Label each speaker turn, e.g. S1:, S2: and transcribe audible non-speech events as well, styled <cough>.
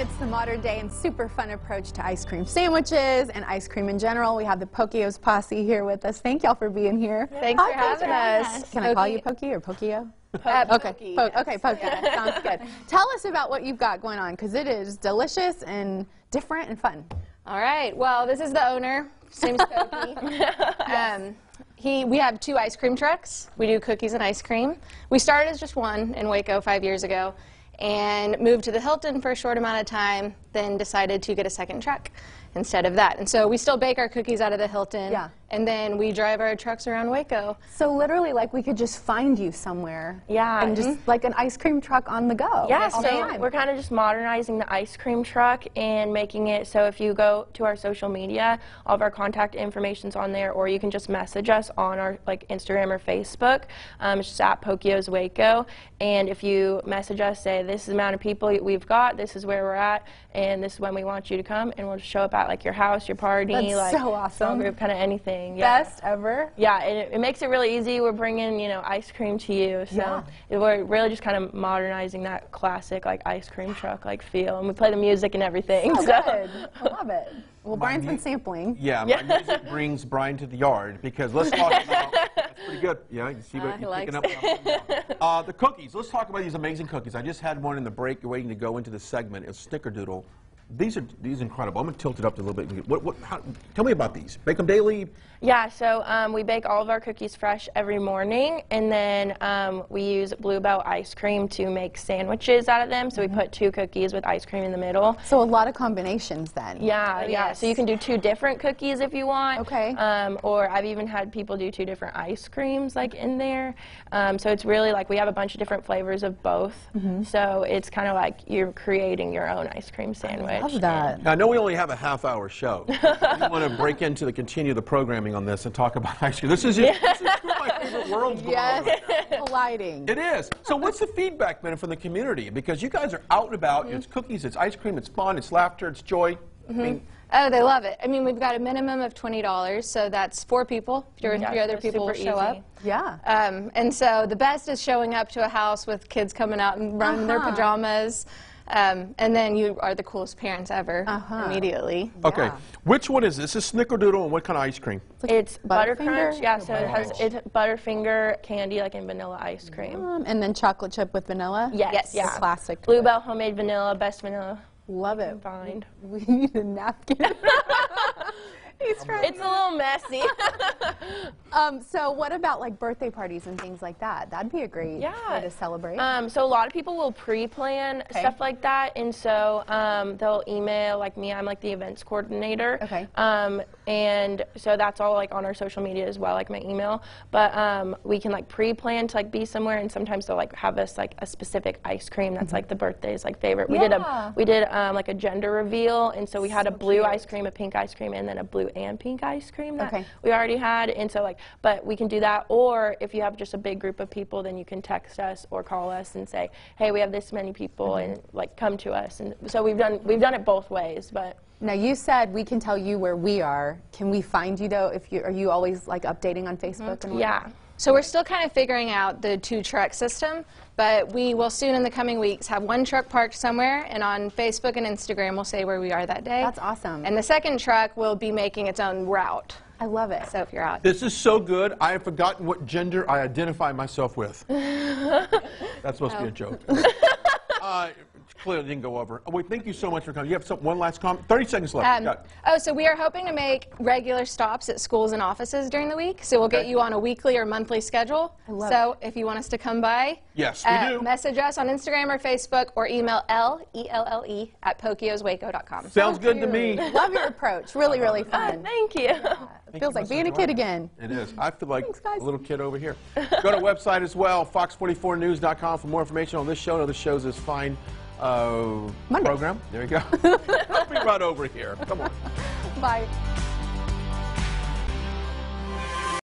S1: It's the modern day and super fun approach to ice cream sandwiches and ice cream in general. We have the Pokey O's posse here with us. Thank y'all for being here.
S2: Thanks
S1: Hi,
S2: for having
S1: Poki.
S2: us.
S1: Can I call you Pokey or Pokio?
S2: Uh,
S1: Okay,
S2: Pokey,
S1: po-
S2: yes.
S1: okay, Poki. Sounds good. <laughs> Tell us about what you've got going on because it is delicious and different and fun.
S2: All right. Well, this is the owner. His name's Pokey. <laughs> um, he, we have two ice cream trucks. We do cookies and ice cream. We started as just one in Waco five years ago and moved to the Hilton for a short amount of time, then decided to get a second truck instead of that. And so we still bake our cookies out of the Hilton.
S1: Yeah.
S2: And then we drive our trucks around Waco.
S1: So literally, like we could just find you somewhere.
S3: Yeah.
S1: And just like an ice cream truck on the go.
S3: Yeah,
S1: all the
S3: so
S1: time.
S3: we're kind of just modernizing the ice cream truck and making it so if you go to our social media, all of our contact information's on there, or you can just message us on our like Instagram or Facebook. Um, it's just at Pokey O's Waco, and if you message us, say this is the amount of people we've got, this is where we're at, and this is when we want you to come, and we'll just show up at like your house, your party,
S1: That's
S3: like
S1: so
S3: small
S1: awesome.
S3: group, kind of anything. Yeah.
S1: Best ever.
S3: Yeah, and it, it makes it really easy. We're bringing, you know, ice cream to you. So
S1: Yeah.
S3: it- we're really just kind of modernizing that classic, like, ice cream truck, like, feel. And we play the music and everything.
S1: Oh,
S3: so.
S1: good. I love it. Well,
S4: My
S1: Brian's been
S4: mu-
S1: sampling.
S4: Yeah, my music brings Brian to the yard because let's talk <laughs> about. Pretty good. Yeah, you see what
S2: Uh,
S4: you're picking up.
S2: likes
S4: what I'm putting down. Uh, the cookies. Let's talk about these amazing cookies. I just had one in the break, waiting to go into the segment. It's Snickerdoodle. These are these are incredible. I'm gonna tilt it up a little bit. What, what, how, tell me about these. Bake them daily.
S3: Yeah, so um, we bake all of our cookies fresh every morning, and then um, we use Blue Bell ice cream to make sandwiches out of them. So we put two cookies with ice cream in the middle.
S1: So a lot of combinations then.
S3: Yeah,
S2: Oh,
S3: yeah. So you can do two different cookies if you want.
S1: Okay.
S3: Um, or I've even had people do two different ice creams like in there. Um, so it's really like we have a bunch of different flavors of both.
S1: Mm-hmm.
S3: So it's kind of like you're creating your own ice cream sandwich.
S1: Love that.
S4: I know we only have a half hour show. <laughs> I want to break into the continue the programming on this and talk about <laughs> ice cream. This is, it. this is two of my favorite <laughs> worlds going on right now.
S1: Yes. Colliding.
S4: It is. So what's the feedback been from the community? Because you guys are out and about.
S1: Mm-hmm.
S4: It's cookies, it's ice cream, it's fun, it's laughter, it's joy. I mean,
S2: Oh, they love it. I mean, we've got a minimum of $20, so that's four people. Your,
S3: Yeah,
S2: your other people will show
S3: easy.
S2: up.
S1: Yeah.
S2: Um, and so the best is showing up to a house with kids coming out and running in their
S1: Uh-huh.
S2: pajamas. Um, and then you are the coolest parents ever
S1: Uh-huh.
S2: immediately.
S4: okay.
S1: Yeah.
S4: Which one is this? This is Snickerdoodle and what kind of ice cream?
S3: It's
S1: Butterfinger?
S3: Buttercrunch. Yeah, so it has it's Butterfinger candy like in vanilla ice cream.
S1: Um, and then chocolate chip with vanilla.
S3: Yes,
S2: Yes.
S3: yeah.
S1: Classic.
S3: Blue Bell homemade vanilla, best vanilla
S1: Love it.
S3: find. <laughs>
S1: We need a napkin. <laughs> He's trying.
S3: It's a little messy. <laughs>
S1: Um, so what about like birthday parties and things like that? That'd be a great
S3: Yeah.
S1: way to celebrate.
S3: Um, so a lot of people will pre-plan
S1: Okay.
S3: stuff like that, and so um, they'll email like me. I'm like the events coordinator.
S1: Okay.
S3: Um, and so that's all like on our social media as well, like my email. But um, we can like pre-plan to like be somewhere, and sometimes they'll like have us like a specific ice cream that's like the birthday's like favorite. We did a we did um, like a gender reveal, and so we had a blue ice cream, a pink ice cream, and then a blue and pink ice cream that
S1: Okay.
S3: we already had. And so like, but we can do that, or if you have just a big group of people, then you can text us or call us and say, hey, we have this many people,
S1: Mm-hmm.
S3: and like come to us. And so we've done we've done it both ways, but.
S1: now you said we can tell you where we are. Can we find you though? If you are you always like updating on Facebook and
S3: Yeah.
S2: So we're still kind of figuring out the two truck system, but we will soon in the coming weeks have one truck parked somewhere, and on Facebook and Instagram we'll say where we are that day.
S1: That's awesome.
S2: And the second truck will be making its own route.
S1: I love it.
S2: So if you're out.
S4: This is so good. I have forgotten what gender I identify myself with. <laughs> That's supposed to be a joke. <laughs> uh, clearly didn't go over. Oh, wait, thank you so much for coming. You have some, one last comment? 30 seconds left.
S2: Um, oh, so we are hoping to make regular stops at schools and offices during the week. So we'll get you on a weekly or monthly schedule.
S1: I love
S2: so if you want us to come by,
S4: Yes, we
S2: uh,
S4: do.
S2: message us on Instagram or Facebook or email L E L L E at pokeyoswaco.com.
S4: Sounds good to me.
S1: love your approach. Really, really fun. <laughs>
S3: Thank you.
S1: It feels like being a kid again.
S4: It is. I feel like
S1: Thanks, guys.
S4: a little kid over here. Go to our website as well, fox44news.com for more information on this show and other shows. This fine uh, program. There you go. I'll be right over here. Come on.
S1: Bye.